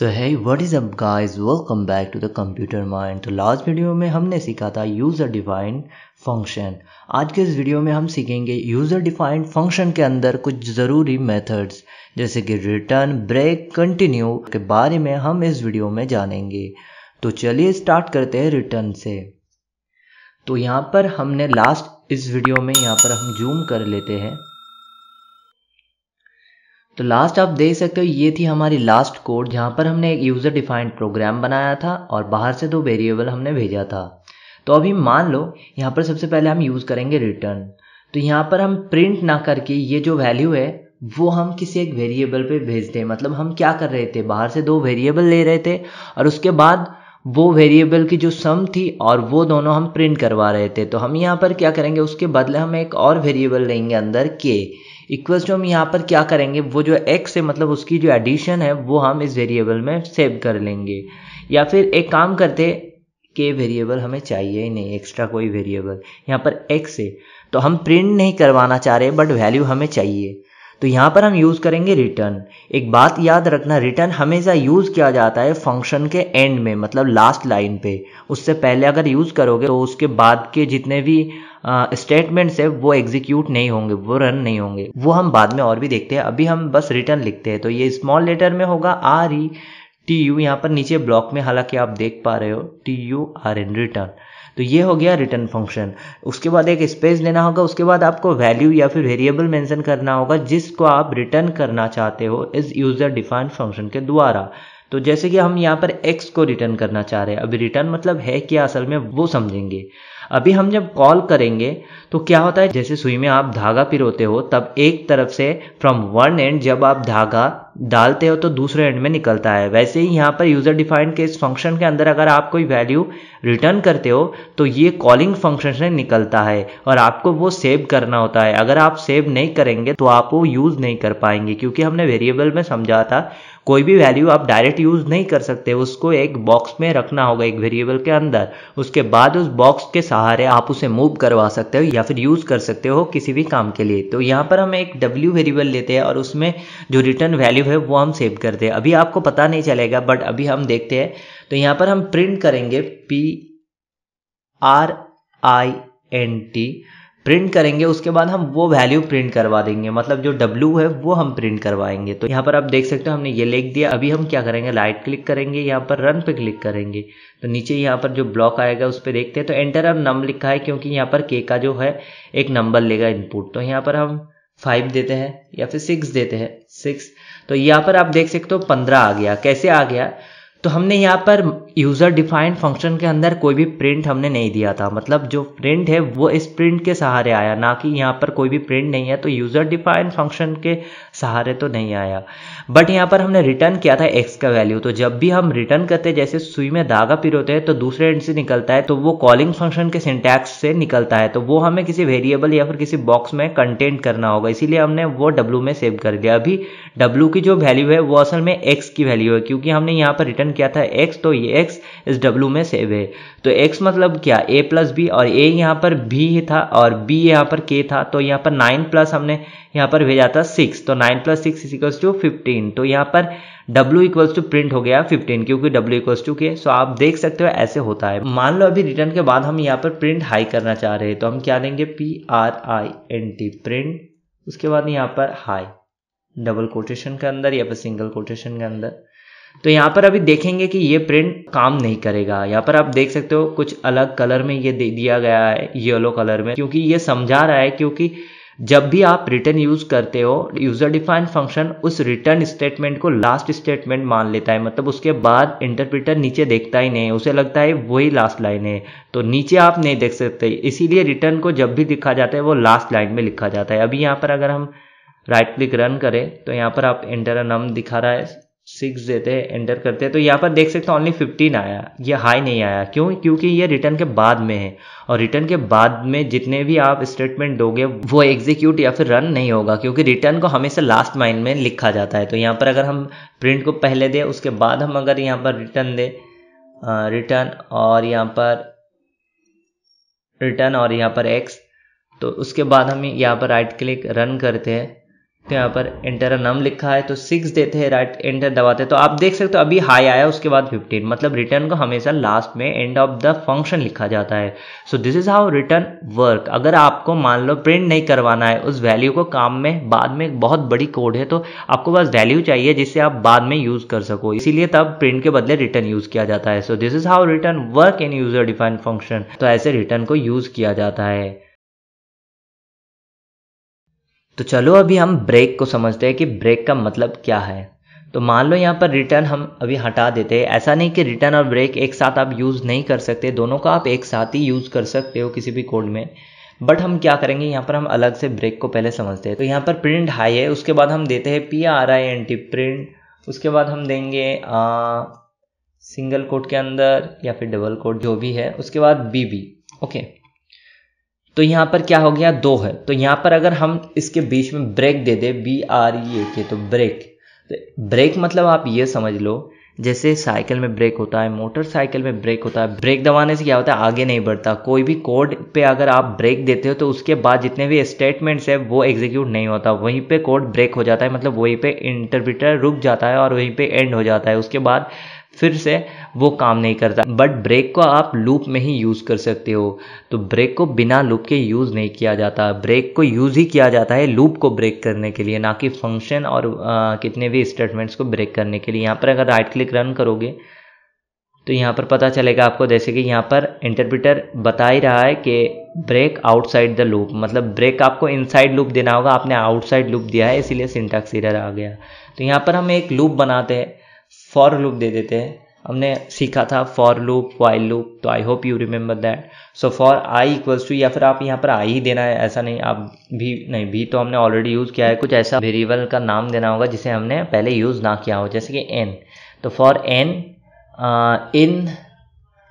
So hey what is up guys welcome back to the computer mind तो last video में हमने सीखा था यूज़र डिफाइंड फ़ंक्शन आज के इस वीडियो में हम सीखेंगे यूज़र डिफाइंड फ़ंक्शन के अंदर कुछ ज़रूरी मेथड्स जैसे कि रिटर्न ब्रेक कंटिन्यू के बारे में हम इस वीडियो में जानेंगे। तो चलिए स्टार्ट करते हैं रिटर्न से। तो यहाँ पर हमने लास्ट इस वीडियो में यहाँ पर हम जूम कर लेते हैं। तो लास्ट आप देख सकते हो, ये थी हमारी लास्ट कोड जहाँ पर हमने एक यूज़र डिफाइंड प्रोग्राम बनाया था और बाहर से दो वेरिएबल हमने भेजा था। तो अभी मान लो, यहाँ पर सबसे पहले हम यूज़ करेंगे रिटर्न तो यहाँ पर हम प्रिंट ना करके ये जो वैल्यू है, वो हम किसी एक वेरिएबल पे भेजते हैं मतलब हम क्या कर रहे थे? बाहर से दो वेरिएबल ले रहे थे और उसके बाद वो वेरिएबल की जो सम थी और वो दोनों हम प्रिंट करवा रहे थे। तो हम यहाँ पर क्या करेंगे? उसके बदले हम एक और वेरिएबल लेंगे अंदर के इक्वल्स टू हम यहाँ पर क्या करेंगे, वो जो एक्स है मतलब उसकी जो एडिशन है, वो हम इस वेरिएबल में सेव कर लेंगे। या फिर एक काम करते, के वेरिएबल हमें चाहिए ही नहीं एक्स्ट्रा कोई वेरिएबल यहाँ पर एक्स है तो हम प्रिंट नहीं करवाना चाह रहे बट वैल्यू हमें चाहिए। तो यहाँ पर हम यूज़ करेंगे रिटर्न एक बात याद रखना रिटर्न हमेशा यूज़ किया जाता है फ़ंक्शन के एंड में मतलब लास्ट लाइन पे। उससे पहले अगर यूज़ करोगे तो उसके बाद के जितने भी स्टेटमेंट्स है वो एग्जीक्यूट नहीं होंगे, वो रन नहीं होंगे। वो हम बाद में और भी देखते हैं। अभी हम बस रिटर्न लिखते हैं। तो ये स्मॉल लेटर में होगा आर ई टी यू यहाँ पर नीचे ब्लॉक में, हालाँकि आप देख पा रहे हो T U R N return तो ये हो गया रिटर्न फ़ंक्शन उसके बाद एक स्पेस लेना होगा। उसके बाद आपको वैल्यू या फिर वेरिएबल मेंशन करना होगा, जिसको आप रिटर्न करना चाहते हो इस यूज़र डिफाइन फ़ंक्शन के द्वारा। तो जैसे कि हम यहाँ पर एक्स को रिटर्न करना चाह रहे हैं। अभी रिटर्न मतलब है क्या असल में वो समझेंगे। अभी हम जब कॉल करेंगे तो क्या होता है? जैसे सुई में आप धागा पिरोते हो, तब एक तरफ़ से फ्रॉम वन एंड जब आप धागा डालते हो तो दूसरे एंड में निकलता है। वैसे ही यहाँ पर यूज़र डिफाइंड के इस फ़ंक्शन के अंदर अगर आप कोई वैल्यू रिटर्न करते हो तो ये कॉलिंग फ़ंक्शन से निकलता है और आपको वो सेव करना होता है। अगर आप सेव नहीं करेंगे तो आप वो यूज़ नहीं कर पाएँगे, क्योंकि हमने वेरिएबल में समझा था, कोई भी वैल्यू आप डायरेक्ट यूज़ नहीं कर सकते, उसको एक बॉक्स में रखना होगा, एक वेरिएबल के अंदर। उसके बाद उस बॉक्स के सहारे आप उसे मूव करवा सकते हो या फिर यूज़ कर सकते हो किसी भी काम के लिए। तो यहाँ पर हम एक डब्ल्यू वेरिएबल लेते हैं और उसमें जो रिटर्न वैल्यू है, वो हम सेव करते हैं। अभी आपको पता नहीं चलेगा बट अभी हम देखते हैं। तो यहाँ पर हम प्रिंट करेंगे P R I N T print करेंगे, उसके बाद हम वो वैल्यू प्रिंट करवा देंगे। मतलब जो W है, वो हम प्रिंट करवाएँगे। तो यहाँ पर आप देख सकते हो, हमने ये लिख दिया। अभी हम क्या करेंगे राइट क्लिक करेंगे, यहाँ पर रन पे क्लिक करेंगे। तो नीचे यहाँ पर जो ब्लॉक आएगा, उस पर देखते हैं। तो एंटर अब नम लिखा है, क्योंकि यहाँ पर के का जो है, एक नंबर लेगा इनपुट तो यहाँ पर हम फाइव देते हैं या फिर सिक्स देते हैं सिक्स तो यहाँ पर आप देख सकते हो पंद्रह आ गया। कैसे आ गया? तो हमने यहाँ पर यूज़र डिफाइंड फ़ंक्शन के अंदर कोई भी प्रिंट हमने नहीं दिया था। मतलब जो प्रिंट है, वो इस प्रिंट के सहारे आया, ना कि यहाँ पर कोई भी प्रिंट नहीं है तो यूज़र डिफाइंड फ़ंक्शन के सहारे तो नहीं आया। बट यहाँ पर हमने रिटर्न किया था एक्स का वैल्यू तो जब भी हम रिटर्न करते हैं, जैसे सुई में धागा पिरोते हैं तो दूसरे एंड से निकलता है तो वो कॉलिंग फ़ंक्शन के सिंटैक्स से निकलता है। तो वो हमें किसी वेरिएबल या फिर किसी बॉक्स में कंटेंट करना होगा। इसीलिए हमने वो डब्ल्यू में सेव कर दिया। अभी डब्ल्यू की जो वैल्यू है, वो असल में एक्स की वैल्यू है, क्योंकि हमने यहाँ पर रिटर्न किया था एक्स तो ये एक्स इस डब्ल्यू में सेव है। तो एक्स मतलब क्या? ए प्लस बी और ए यहाँ पर बी था और बी यहाँ पर के था। तो यहाँ पर नाइन प्लस हमने यहाँ पर भेजा था सिक्स तो nine plus six equals to fifteen तो यहाँ पर W इक्वल्स टू प्रिंट हो गया 15 क्योंकि W इक्वल्स टू के सो आप देख सकते हो ऐसे होता है। मान लो अभी रिटर्न के बाद हम यहाँ पर प्रिंट हाई करना चाह रहे हैं तो हम क्या देंगे P R I N T print उसके बाद यहाँ पर हाई डबल कोटेशन के अंदर या फिर सिंगल कोटेशन के अंदर। तो यहाँ पर अभी देखेंगे कि ये प्रिंट काम नहीं करेगा। यहाँ पर आप देख सकते हो कुछ अलग कलर में ये दे, दिया गया है येलो कलर में, क्योंकि ये समझा रहा है क्योंकि जब भी आप रिटर्न यूज़ करते हो यूज़र डिफाइंड फ़ंक्शन उस रिटर्न स्टेटमेंट को लास्ट स्टेटमेंट मान लेता है। मतलब उसके बाद इंटरप्रिटर नीचे देखता ही नहीं उसे लगता है वही लास्ट लाइन है। तो नीचे आप नहीं देख सकते। इसीलिए रिटर्न को जब भी लिखा जाता है, वो लास्ट लाइन में लिखा जाता है। अभी यहाँ पर अगर हम राइट क्लिक रन करें तो यहाँ पर आप इंटर नम दिखा रहा है। सिक्स देते हैं एंटर करते हैं तो यहाँ पर देख सकते हो ओनली फिफ्टीन आया। ये हाई नहीं आया। क्यों? क्योंकि ये रिटर्न के बाद में है। और रिटर्न के बाद में जितने भी आप स्टेटमेंट दोगे, वो एग्जीक्यूट या फिर रन नहीं होगा, क्योंकि रिटर्न को हमेशा लास्ट माइंड में लिखा जाता है। तो यहाँ पर अगर हम प्रिंट को पहले दें, उसके बाद हम अगर यहाँ पर रिटर्न दें रिटर्न और यहाँ पर रिटर्न और यहाँ पर एक्स तो उसके बाद हम यहाँ पर राइट क्लिक रन करते हैं। तो यहाँ पर एंटर नम लिखा है तो सिक्स देते हैं राइट एंटर दबाते हैं। तो आप देख सकते हो, अभी हाई आया, उसके बाद फिफ्टीन मतलब रिटर्न को हमेशा लास्ट में एंड ऑफ़ द फ़ंक्शन लिखा जाता है। So this is how return work अगर आपको मान लो प्रिंट नहीं करवाना है, उस वैल्यू को काम में, बाद में बहुत बड़ी कोड है तो आपको बस वैल्यू चाहिए जिससे आप बाद में यूज़ कर सको। इसीलिए तब प्रिंट के बदले रिटर्न यूज़ किया जाता है। So this is how return work in user defined function तो ऐसे रिटर्न को यूज़ किया जाता है। तो चलो अभी हम ब्रेक को समझते हैं कि ब्रेक का मतलब क्या है। तो मान लो यहाँ पर रिटर्न हम अभी हटा देते हैं। ऐसा नहीं कि रिटर्न और ब्रेक एक साथ आप यूज़ नहीं कर सकते। दोनों का आप एक साथ ही यूज़ कर सकते हो किसी भी कोड में। बट हम क्या करेंगे? यहाँ पर हम अलग से ब्रेक को पहले समझते हैं। तो यहाँ पर प्रिंट हाई है। उसके बाद हम देते हैं P R I N T print उसके बाद हम देंगे आ, सिंगल कोड के अंदर या फिर डबल कोड जो भी है। उसके बाद बी बी ओके तो यहाँ पर क्या हो गया? दो है। तो यहाँ पर अगर हम इसके बीच में ब्रेक दे दे B R E A K तो ब्रेक तो ब्रेक मतलब आप ये समझ लो, जैसे साइकिल में ब्रेक होता है मोटरसाइकिल में ब्रेक होता है ब्रेक दबाने से क्या होता है? आगे नहीं बढ़ता। कोई भी कोड पे अगर आप ब्रेक देते हो तो उसके बाद जितने भी स्टेटमेंट्स है, वो एग्जीक्यूट नहीं होता। वहीं पे कोड ब्रेक हो जाता है मतलब वहीं पे इंटरप्रिटर रुक जाता है और वहीं पे एंड हो जाता है। उसके बाद फिर से वो काम नहीं करता। बट ब्रेक को आप लूप में ही यूज़ कर सकते हो। तो ब्रेक को बिना लूप के यूज़ नहीं किया जाता। ब्रेक को यूज़ ही किया जाता है लूप को ब्रेक करने के लिए ना कि फ़ंक्शन और आ, कितने भी स्टेटमेंट्स को ब्रेक करने के लिए। यहाँ पर अगर राइट क्लिक रन करोगे तो यहाँ पर पता चलेगा आपको जैसे कि यहाँ पर इंटरप्रिटर बता ही रहा है कि ब्रेक आउटसाइड द लूप मतलब ब्रेक आपको इनसाइड लूप देना होगा आपने आउटसाइड लूप दिया है इसीलिए सिंटैक्स इरर आ गया। तो यहाँ पर हम एक लूप बनाते हैं। फॉर लूप दे देते हैं। हमने सीखा था फॉर लूप वाइल लूप तो I hope you remember that so for i equals to या फिर आप यहाँ पर आई ही देना है, ऐसा नहीं, आप भी नहीं, भी तो हमने ऑलरेडी यूज़ किया है। कुछ ऐसा वेरिएबल का नाम देना होगा जिसे हमने पहले यूज़ ना किया हो, जैसे कि एन तो फॉर एन इन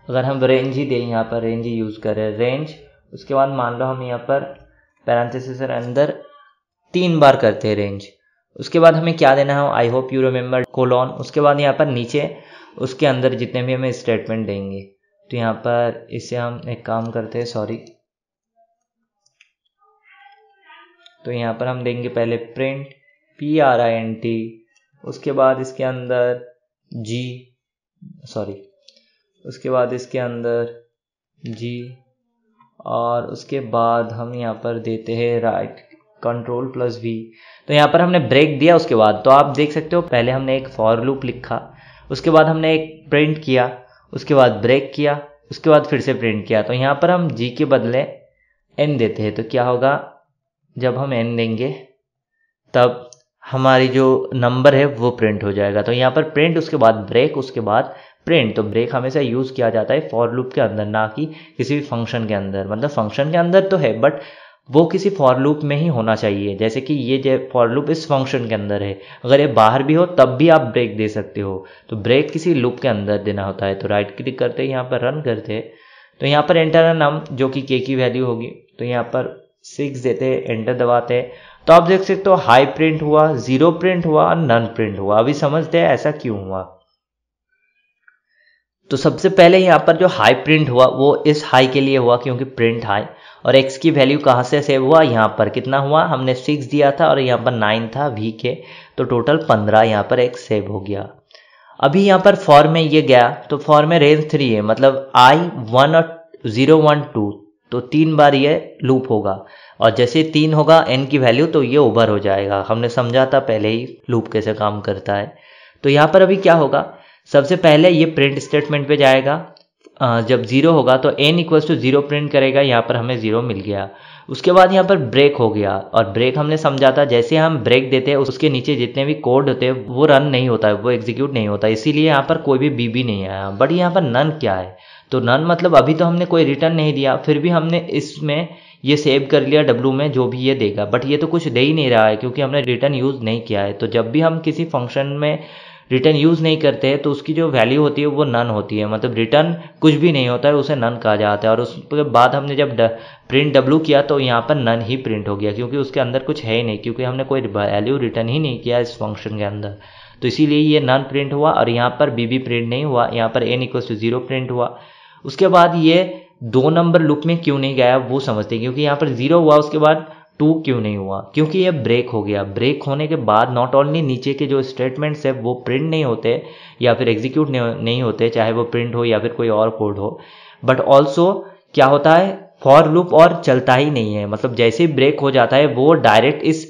अगर हम रेंज ही दें यहाँ पर रेंज ही यूज़ करें रेंज उसके बाद मान लो हम यहाँ पर पैरांथिस अंदर तीन बार करते हैं रेंज उसके बाद हमें क्या देना है? I hope you remember colon उसके बाद यहाँ पर नीचे, उसके अंदर जितने भी हमें स्टेटमेंट देंगे। तो यहाँ पर इससे हम एक काम करते हैं सॉरी तो यहाँ पर हम देंगे पहले print P R I N T उसके बाद इसके अंदर जी सॉरी उसके बाद इसके अंदर जी और उसके बाद हम यहाँ पर देते हैं राइट कंट्रोल प्लस वी तो यहाँ पर हमने ब्रेक दिया उसके बाद। तो आप देख सकते हो, पहले हमने एक फॉर लूप लिखा, उसके बाद हमने एक प्रिंट किया, उसके बाद ब्रेक किया, उसके बाद फिर से प्रिंट किया। तो यहाँ पर हम जी के बदले एन देते हैं। तो क्या होगा, जब हम एन देंगे तब हमारी जो नंबर है, वो प्रिंट हो जाएगा। तो यहाँ पर प्रिंट उसके बाद ब्रेक उसके बाद प्रिंट तो ब्रेक हमेशा यूज़ किया जाता है फॉर लूप के अंदर, ना कि किसी भी फ़ंक्शन के अंदर। मतलब फ़ंक्शन के अंदर तो है बट वो किसी फॉर लूप में ही होना चाहिए। जैसे कि ये फॉर लूप इस फ़ंक्शन के अंदर है। अगर ये बाहर भी हो, तब भी आप ब्रेक दे सकते हो। तो ब्रेक किसी लूप के अंदर देना होता है। तो राइट क्लिक करते यहाँ पर रन करते हैं। तो यहाँ पर एंटर है नाम जो कि के की वैल्यू होगी। तो यहाँ पर सिक्स देते हैं एंटर दबाते हैं। तो आप देख सकते हो हाई प्रिंट हुआ ज़ीरो प्रिंट हुआ, और नन प्रिंट हुआ। अभी समझते हैं, ऐसा क्यों हुआ? तो सबसे पहले यहाँ पर जो हाई प्रिंट हुआ, वो इस हाई के लिए हुआ, क्योंकि प्रिंट हाई और x की वैल्यू कहाँ से सेव हुआ? यहाँ पर कितना हुआ? हमने सिक्स दिया था और यहाँ पर नाइन था, v के तो टोटल पंद्रह यहाँ पर x सेव हो गया। अभी यहाँ पर फॉर में ये गया तो फॉर में रेंज थ्री है मतलब i वन और ज़ीरो वन टू तो तीन बार ये लूप होगा। और जैसे तीन होगा, n की वैल्यू तो ये ओवर हो जाएगा। हमने समझा था, पहले ही लूप कैसे काम करता है। तो यहाँ पर अभी क्या होगा? सबसे पहले ये प्रिंट स्टेटमेंट पे जाएगा। जब ज़ीरो होगा तो n equals to zero print करेगा, यहाँ पर हमें ज़ीरो मिल गया। उसके बाद यहाँ पर ब्रेक हो गया, और ब्रेक हमने समझा था, जैसे हम ब्रेक देते हैं, उसके नीचे जितने भी कोड होते हैं, वो रन नहीं होता है वो एग्जीक्यूट नहीं होता, इसीलिए यहाँ पर कोई भी बीबी नहीं आया। बट यहाँ पर नन क्या है? तो नन मतलब अभी तो हमने कोई रिटर्न नहीं दिया, फिर भी हमने इसमें ये सेव कर लिया डब्लू में, जो भी ये देगा। बट ये तो कुछ दे ही नहीं रहा है, क्योंकि हमने रिटर्न यूज़ नहीं किया है। तो जब भी हम किसी फ़ंक्शन में रिटर्न यूज़ नहीं करते हैं तो उसकी जो वैल्यू होती है वो नन होती है। मतलब रिटर्न कुछ भी नहीं होता है, उसे नन कहा जाता है। और उसके बाद हमने जब प्रिंट डब्लू किया तो यहाँ पर नन ही प्रिंट हो गया, क्योंकि उसके अंदर कुछ है ही नहीं, क्योंकि हमने कोई वैल्यू रिटर्न ही नहीं किया इस फ़ंक्शन के अंदर। तो इसीलिए ये नन प्रिंट हुआ, और यहाँ पर बी बी प्रिंट नहीं हुआ, यहाँ पर n equal to zero print हुआ। उसके बाद ये दो नंबर लुक में क्यों नहीं गया, वो समझते क्योंकि यहाँ पर ज़ीरो हुआ, उसके बाद टू क्यों नहीं हुआ? क्योंकि ये ब्रेक हो गया। ब्रेक होने के बाद नॉट ओनली नीचे के जो स्टेटमेंट्स है, वो प्रिंट नहीं होते या फिर एग्जीक्यूट नहीं होते, चाहे वो प्रिंट हो या फिर कोई और कोड हो। बट ऑल्सो क्या होता है? फॉर लूप और चलता ही नहीं है। मतलब जैसे ही ब्रेक हो जाता है, वो डायरेक्ट इस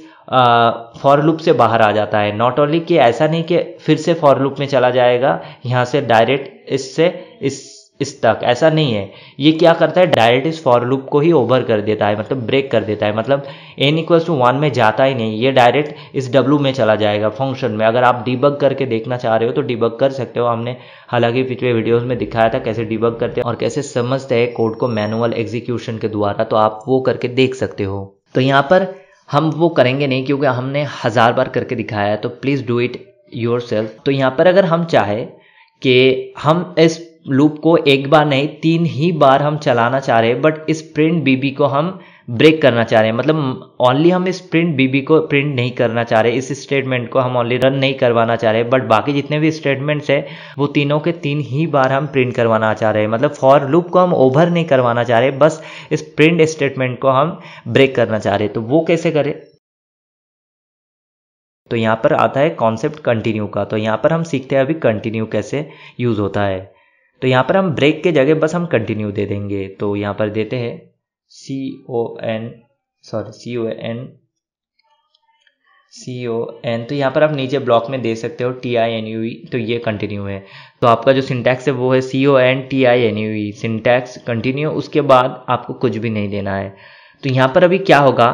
फॉर लूप से बाहर आ जाता है। नॉट ओनली कि ऐसा नहीं कि फिर से फॉर लूप में चला जाएगा, यहाँ से डायरेक्ट इससे, इस इस तक ऐसा नहीं है। ये क्या करता है? डायरेक्ट इस फॉर लूप को ही ओवर कर देता है मतलब ब्रेक कर देता है मतलब एन इक्वल्स टू वन में जाता ही नहीं। ये डायरेक्ट इस डब्लू में चला जाएगा फ़ंक्शन में। अगर आप डिबग करके देखना चाह रहे हो तो डिबग कर सकते हो। हमने हालाँकि पिछले वीडियोस में दिखाया था कैसे डिबग करते हैं और कैसे समझते हैं कोड को मैनुअल एग्जीक्यूशन के द्वारा तो आप वो करके देख सकते हो। तो यहाँ पर हम वो करेंगे नहीं, क्योंकि हमने हज़ार बार करके दिखाया है तो प्लीज़ डू इट योर तो यहाँ पर अगर हम चाहे कि हम इस लूप को एक बार नहीं, तीन ही बार हम चलाना चाह रहे हैं बट इस प्रिंट बीबी को हम ब्रेक करना चाह रहे हैं। मतलब ओनली हम इस प्रिंट बीबी को प्रिंट नहीं करना चाह रहे, इस स्टेटमेंट को हम ओनली रन नहीं करवाना चाह रहे बट बाकी जितने भी स्टेटमेंट्स है, वो तीनों के तीन ही बार हम प्रिंट करवाना चाह रहे हैं। मतलब फॉर लूप को हम ओवर नहीं करवाना चाह रहे, बस इस प्रिंट स्टेटमेंट को हम ब्रेक करना चाह रहे तो वो कैसे करें? तो यहाँ पर आता है कॉन्सेप्ट कंटिन्यू का। तो यहाँ पर हम सीखते हैं अभी कंटिन्यू कैसे यूज़ होता है। तो यहाँ पर हम ब्रेक के जगह बस हम कंटिन्यू दे देंगे। तो यहाँ पर देते हैं C O N sorry C O N C O N तो यहाँ पर आप नीचे ब्लॉक में दे सकते हो T I N U E तो ये कंटिन्यू है। तो आपका जो सिंटैक्स है वो है C O N T I N U E syntax continue उसके बाद आपको कुछ भी नहीं देना है। तो यहाँ पर अभी क्या होगा?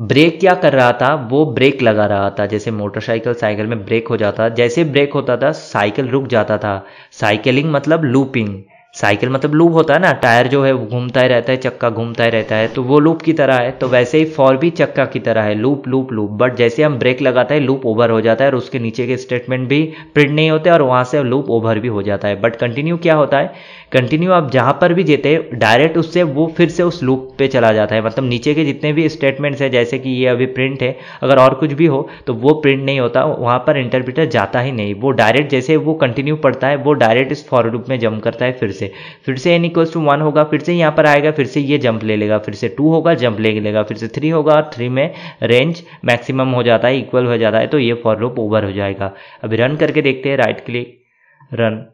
ब्रेक क्या कर रहा था? वो ब्रेक लगा रहा था। जैसे मोटरसाइकिल साइकिल में ब्रेक हो जाता जैसे ब्रेक होता था, साइकिल रुक जाता था। साइकिलिंग मतलब लूपिंग। साइकिल मतलब लूप होता है ना, टायर जो है वो घूमता ही रहता है, चक्का घूमता ही रहता है तो वो लूप की तरह है तो वैसे ही फॉर भी चक्का की तरह है, लूप लूप लूप, बट जैसे हम ब्रेक लगाते हैं, लूप ओवर हो जाता है और उसके नीचे के स्टेटमेंट भी प्रिंट नहीं होते और वहाँ से लूप ओवर भी हो जाता है, बट कंटिन्यू क्या होता है कंटिन्यू आप जहाँ पर भी जेते डायरेक्ट उससे वो फिर से उस लूप पे चला जाता है मतलब नीचे के जितने भी स्टेटमेंट्स हैं, जैसे कि ये अभी प्रिंट है, अगर और कुछ भी हो तो वो प्रिंट नहीं होता, वहाँ पर इंटरप्रिटर जाता ही नहीं, वो डायरेक्ट जैसे वो कंटिन्यू पड़ता है, वो डायरेक्ट इस फॉर लूप में जम करता है फिर से। फिर से एन इक्वल्स टू वन होगा, फिर से यहाँ पर आएगा, फिर से ये जंप ले लेगा, फिर से टू होगा जंप ले लेगा, फिर से थ्री होगा और थ्री में रेंज मैक्सिमम हो जाता है इक्वल हो जाता है तो ये फॉर लूप ओवर हो जाएगा। अभी रन करके देखते हैं राइट क्लिक रन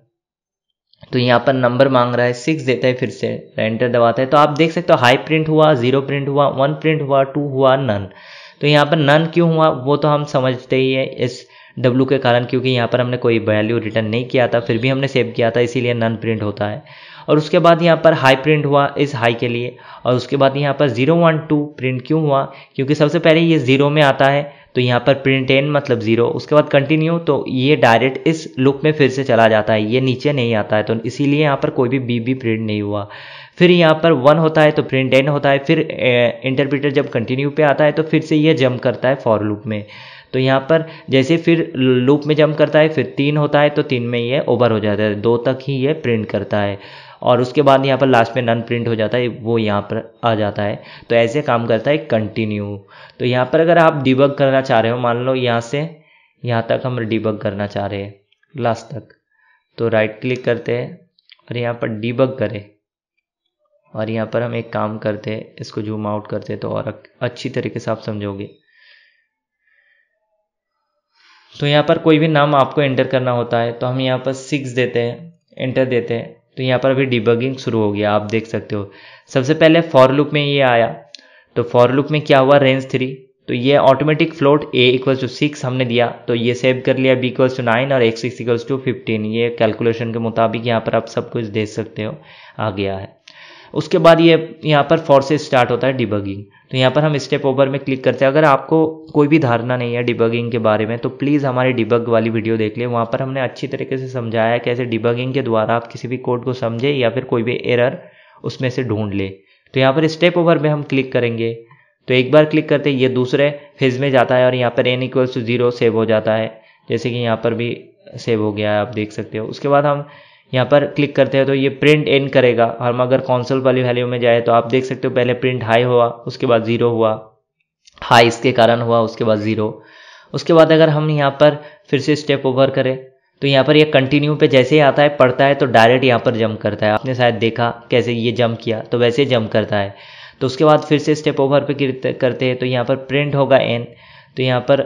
तो यहाँ पर नंबर मांग रहा है सिक्स देता है, फिर से एंटर दबाता है। तो आप देख सकते हो हाई प्रिंट हुआ ज़ीरो प्रिंट हुआ वन प्रिंट हुआ टू हुआ नन तो यहाँ पर नन क्यों हुआ, वो तो हम समझते ही है, इस डब्लू के कारण क्योंकि यहाँ पर हमने कोई वैल्यू रिटर्न नहीं किया था, फिर भी हमने सेव किया था, इसीलिए नन प्रिंट होता है। और उसके बाद यहाँ पर हाई प्रिंट हुआ इस हाई के लिए, और उसके बाद यहाँ पर ज़ीरो वन टू प्रिंट क्यों हुआ? क्योंकि सबसे पहले ये ज़ीरो में आता है तो यहाँ पर प्रिंट एन मतलब ज़ीरो उसके बाद कंटिन्यू तो ये डायरेक्ट इस लुक में फिर से चला जाता है, ये नीचे नहीं आता है तो इसीलिए यहाँ पर कोई भी बी बी प्रिंट नहीं हुआ। फिर यहाँ पर वन होता है तो प्रिंट एन होता है, फिर इंटरप्रिटर जब कंटिन्यू पे आता है तो फिर से ये जंप करता है फॉर लूप में। तो यहाँ पर जैसे फिर लूप में जम करता है, फिर तीन होता है तो तीन में ये ओवर हो जाता है। दो तक ही ये प्रिंट करता है। और उसके बाद यहाँ पर लास्ट में नन प्रिंट हो जाता है, वो यहाँ पर आ जाता है। तो ऐसे काम करता है कंटिन्यू तो यहाँ पर अगर आप डिबग करना चाह रहे हो, मान लो यहाँ से, यहाँ तक हम डिबग करना चाह रहे हैं लास्ट तक। तो राइट क्लिक करते हैं और यहाँ पर डिबग करें। और यहाँ पर हम एक काम करते हैं, इसको जूम आउट करते हैं तो और अच्छी तरीके से आप समझोगे। तो यहाँ पर कोई भी नाम आपको एंटर करना होता है तो हम यहाँ पर सिक्स देते हैं एंटर देते हैं तो यहाँ पर अभी डिबगिंग शुरू हो गया, आप देख सकते हो। सबसे पहले फॉर लुक में ये आया तो फॉर लुक में क्या हुआ रेंज थ्री तो ये automatic float a equals to six हमने दिया तो ये सेव कर लिया बी इक्वल्स टू नाइन और एक्स इक्वल्स टू फिफ्टीन ये कैलकुलेशन के मुताबिक यहाँ पर आप सब कुछ देख सकते हो, आ गया है। उसके बाद ये, यहाँ पर फॉर से स्टार्ट होता है डिबगिंग तो यहाँ पर हम स्टेप ओवर में क्लिक करते हैं। अगर आपको कोई भी धारणा नहीं है डिबगिंग के बारे में तो प्लीज़ हमारी डिबग वाली वीडियो देख लें। वहाँ पर हमने अच्छी तरीके से समझाया है कैसे डिबगिंग के द्वारा आप किसी भी कोड को समझे या फिर कोई भी एरर उसमें से ढूंढ ले। तो यहाँ पर स्टेप ओवर में हम क्लिक करेंगे। तो एक बार क्लिक करते ये दूसरे फ़ेज़ में जाता है और यहाँ पर n equals to zero save हो जाता है। जैसे कि यहाँ पर भी सेव हो गया है, आप देख सकते हो। उसके बाद हम यहाँ पर क्लिक करते हैं तो ये प्रिंट एन करेगा। हम अगर कॉन्सोल वाली वैल्यू में जाए तो आप देख सकते हो पहले प्रिंट हाई हुआ, उसके बाद ज़ीरो हुआ। हाई इसके कारण हुआ, उसके बाद ज़ीरो उसके बाद अगर हम यहाँ पर फिर से स्टेप ओवर करें तो यहाँ पर ये कंटिन्यू पे जैसे ही आता है पढ़ता है तो डायरेक्ट यहाँ पर जंप करता है। आपने शायद देखा कैसे ये जंप किया तो वैसे जंप करता है। तो उसके बाद फिर से स्टेप ओवर पे करते हैं तो यहाँ पर प्रिंट होगा एन तो यहाँ पर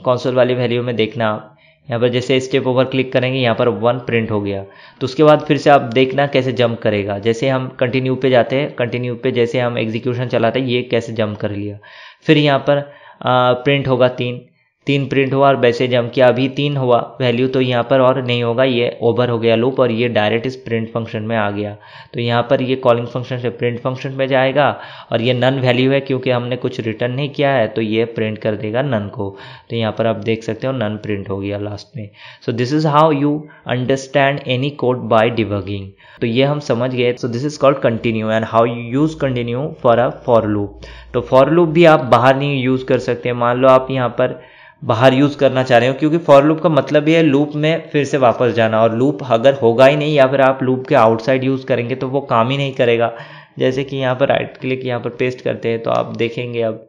कौनसोल वाली वैल्यू में देखना आप। यहाँ पर जैसे स्टेप ओवर क्लिक करेंगे यहाँ पर वन प्रिंट हो गया। तो उसके बाद फिर से आप देखना कैसे जंप करेगा। जैसे हम कंटिन्यू पे जाते हैं कंटिन्यू पे जैसे हम एग्जीक्यूशन चलाते हैं ये कैसे जंप कर लिया। फिर यहाँ पर आ, प्रिंट होगा तीन। तीन प्रिंट हुआ और वैसे जम किया, अभी तीन हुआ। वैल्यू तो यहाँ पर और नहीं होगा, ये ओवर हो गया लूप और ये डायरेक्ट इस प्रिंट फ़ंक्शन में आ गया। तो यहाँ पर ये कॉलिंग फ़ंक्शन से प्रिंट फ़ंक्शन में जाएगा और ये नन वैल्यू है क्योंकि हमने कुछ रिटर्न नहीं किया है तो ये प्रिंट कर देगा नन को। तो यहाँ पर आप देख सकते हो नन प्रिंट हो गया लास्ट में। So this is how you understand any code by debugging तो ये हम समझ गए। So this is called continue and how you use continue for a for loop तो फॉर लूप भी आप बाहर नहीं यूज़ कर सकते। मान लो आप यहाँ पर बाहर यूज़ करना चाह रहे हो, क्योंकि फॉर लूप का मतलब ये है लूप में फिर से वापस जाना, और लूप अगर होगा ही नहीं, या फिर आप लूप के आउटसाइड यूज़ करेंगे तो वो काम ही नहीं करेगा। जैसे कि यहाँ पर राइट क्लिक यहाँ पर पेस्ट करते हैं तो आप देखेंगे, अब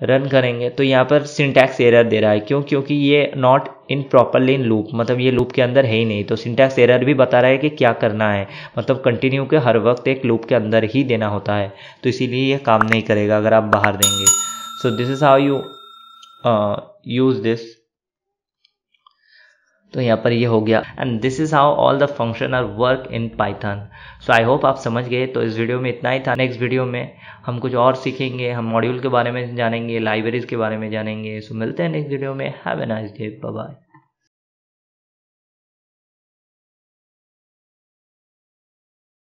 रन करेंगे तो यहाँ पर सिंटैक्स एरर दे रहा है। क्यों? क्योंकि ये not in properly in loop मतलब ये लूप के अंदर है ही नहीं। तो सिंटैक्स एरर भी बता रहा है कि क्या करना है। मतलब कंटिन्यू के हर वक्त एक लूप के अंदर ही देना होता है। तो इसीलिए ये काम नहीं करेगा, अगर आप बाहर देंगे। So this is how you use this तो यहाँ पर ये हो गया। And this is how all the function are work in Python so I hope आप समझ गए तो इस वीडियो में इतना ही था। नेक्स्ट वीडियो में हम कुछ और सीखेंगे। हम मॉड्यूल के बारे में जानेंगे लाइब्रेरीज के बारे में जानेंगे। सो so, मिलते हैं नेक्स्ट वीडियो में। Have a nice day bye